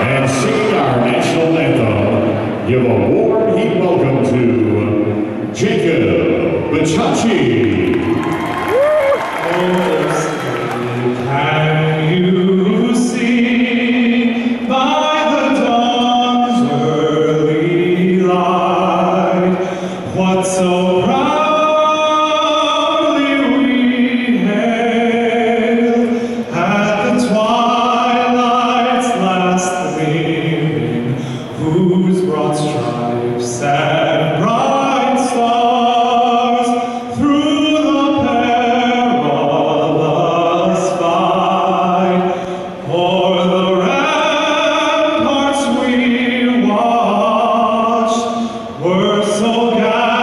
and sing our national anthem, give a warm Heat welcome to Jacob Bichachi. Have you by the dawn's early light so oh God.